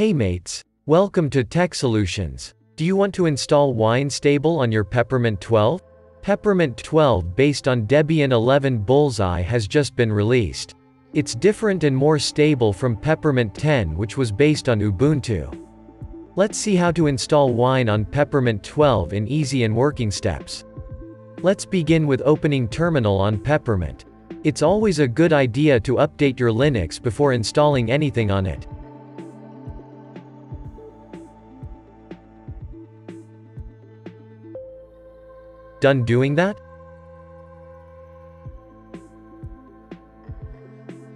Hey mates. Welcome to Tech Solutions. Do you want to install Wine Stable on your Peppermint 12? Peppermint 12 based on Debian 11 Bullseye has just been released. It's different and more stable from Peppermint 10 which was based on Ubuntu. Let's see how to install Wine on Peppermint 12 in easy and working steps. Let's begin with opening Terminal on Peppermint. It's always a good idea to update your Linux before installing anything on it. Done doing that?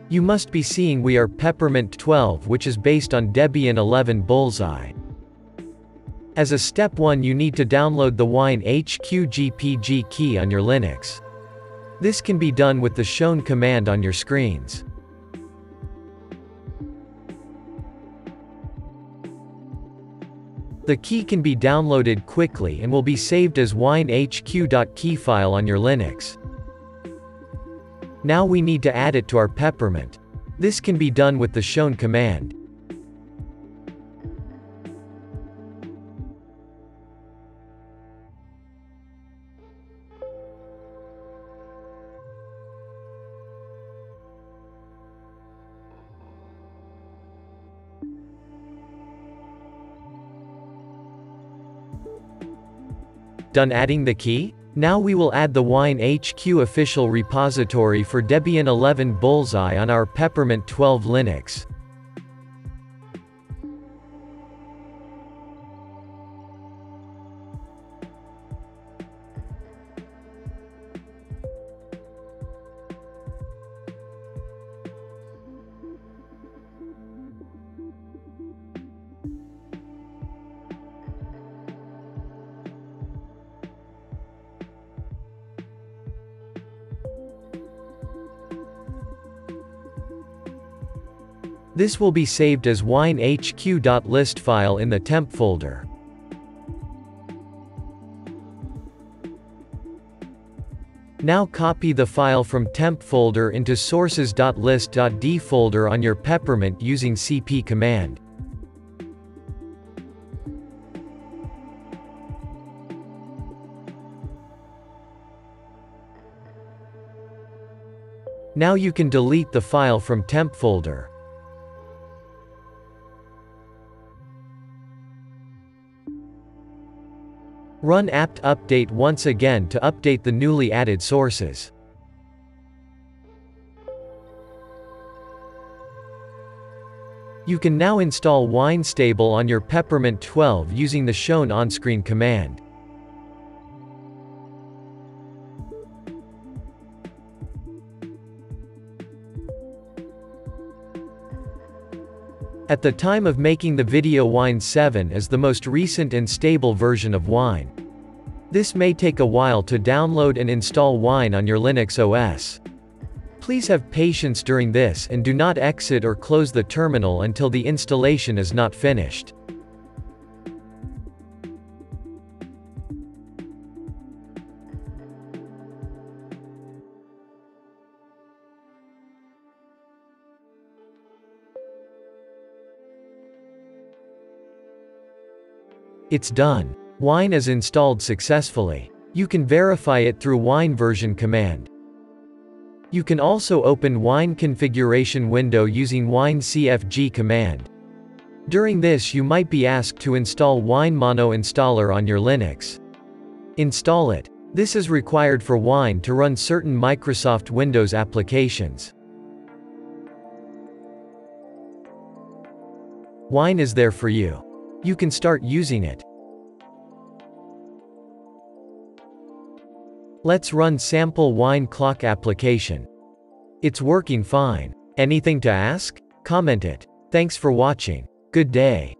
You must be seeing we are Peppermint 12 which is based on Debian 11 Bullseye. As a step 1 you need to download the WineHQ GPG key on your Linux. This can be done with the shown command on your screens. The key can be downloaded quickly and will be saved as winehq.key file on your Linux. Now we need to add it to our peppermint. This can be done with the shown command. Done adding the key? Now we will add the Wine HQ official repository for Debian 11 Bullseye on our Peppermint 12 Linux. This will be saved as winehq.list file in the temp folder. Now copy the file from temp folder into sources.list.d folder on your peppermint using cp command. Now you can delete the file from temp folder. Run apt update once again to update the newly added sources. You can now install Wine Stable on your Peppermint 12 using the shown on-screen command. At the time of making the video Wine 7 is the most recent and stable version of Wine. This may take a while to download and install Wine on your Linux OS. Please have patience during this and do not exit or close the terminal until the installation is not finished. It's done. Wine is installed successfully. You can verify it through wine version command. You can also open wine configuration window using wine cfg command. During this you might be asked to install wine mono installer on your Linux. Install it. This is required for Wine to run certain Microsoft Windows applications. Wine is there for you. You can start using it. Let's run sample wine clock application. It's working fine. Anything to ask? Comment it. Thanks for watching. Good day.